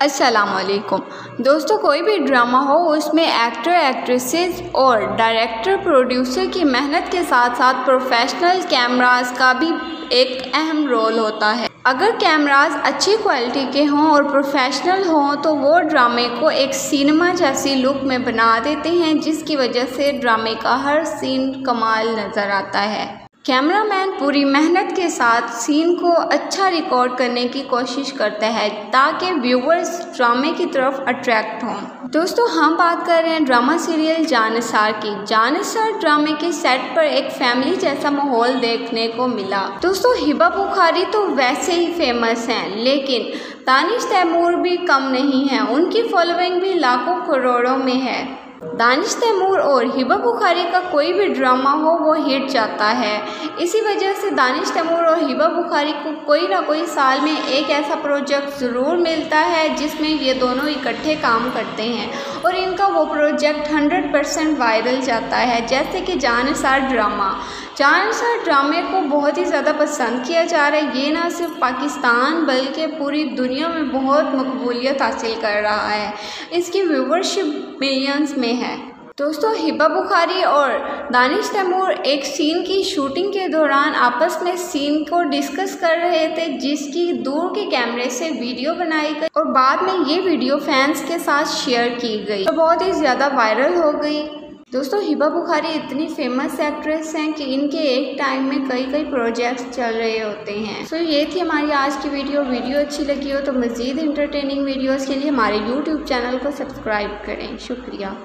असलकुम दोस्तों, कोई भी ड्रामा हो, उसमें एक्टर एक्ट्रेसेस और डायरेक्टर प्रोड्यूसर की मेहनत के साथ साथ प्रोफेशनल कैमरास का भी एक अहम रोल होता है। अगर कैमरास अच्छी क्वालिटी के हों और प्रोफेशनल हों तो वो ड्रामे को एक सिनेमा जैसी लुक में बना देते हैं, जिसकी वजह से ड्रामे का हर सीन कमाल नज़र आता है। कैमरामैन पूरी मेहनत के साथ सीन को अच्छा रिकॉर्ड करने की कोशिश करता है ताकि व्यूवर्स ड्रामे की तरफ़ अट्रैक्ट हों। दोस्तों, हम बात कर रहे हैं ड्रामा सीरियल जानसार की। जानसार ड्रामे के सेट पर एक फैमिली जैसा माहौल देखने को मिला। दोस्तों, हिबा बुखारी तो वैसे ही फ़ेमस हैं, लेकिन दानिश तैमूर भी कम नहीं है। उनकी फॉलोइंग भी लाखों करोड़ों में है। दानिश तैमूर और हिबा बुखारी का कोई भी ड्रामा हो, वो हिट जाता है। इसी वजह से दानिश तैमूर और हिबा बुखारी को कोई ना कोई साल में एक ऐसा प्रोजेक्ट ज़रूर मिलता है, जिसमें ये दोनों इकट्ठे काम करते हैं और इनका वो प्रोजेक्ट हंड्रेड परसेंट वायरल जाता है, जैसे कि जानसार ड्रामा। जानसार ड्रामे को बहुत ही ज़्यादा पसंद किया जा रहा है। ये ना सिर्फ़ पाकिस्तान, बल्कि पूरी दुनिया में बहुत मकबूलियत हासिल कर रहा है। इसकी व्यूवरशिप मिलियंस में है। दोस्तों, हिबा बुखारी और दानिश तैमूर एक सीन की शूटिंग के दौरान आपस में सीन को डिस्कस कर रहे थे, जिसकी दूर के कैमरे से वीडियो बनाई गई और बाद में ये वीडियो फैंस के साथ शेयर की गई। तो बहुत ही ज़्यादा वायरल हो गई। दोस्तों हिबा बुखारी इतनी फ़ेमस एक्ट्रेस हैं कि इनके एक टाइम में कई कई प्रोजेक्ट्स चल रहे होते हैं। सो so, ये थी हमारी आज की वीडियो वीडियो अच्छी लगी हो तो मज़ीद इंटरटेनिंग वीडियोस के लिए हमारे यूट्यूब चैनल को सब्सक्राइब करें। शुक्रिया।